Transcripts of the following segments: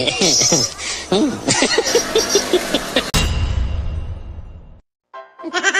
mm.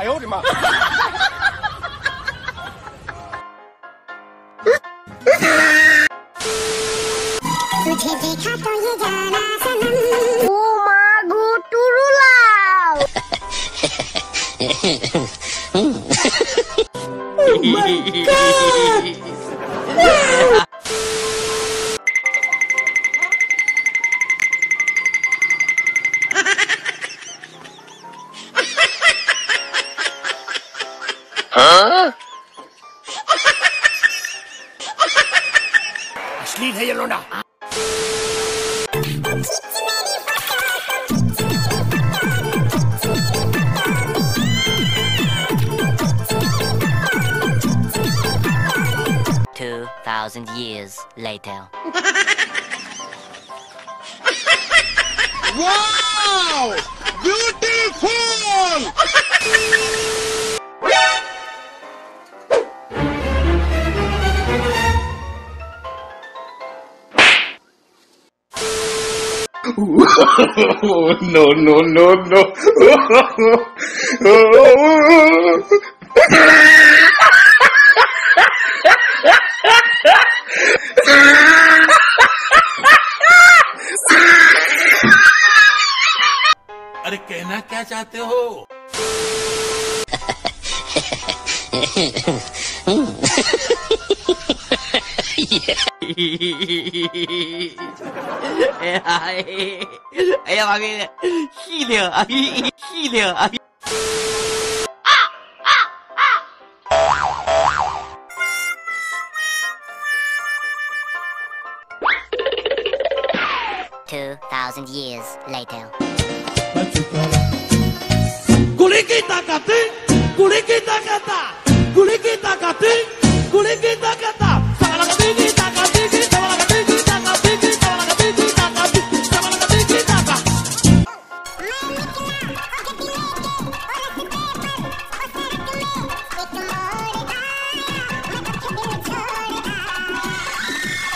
哎呦我的妈！oh my god! Huh? Ashley, hey, Alona. Two thousand years later. what? no, no, no, no. अरे कहना क्या चाहते हो 哎呀！哎呀！妈逼的，细灵啊！细灵啊！啊啊啊！Two thousand years later。古灵精打卡的，古灵精打卡的。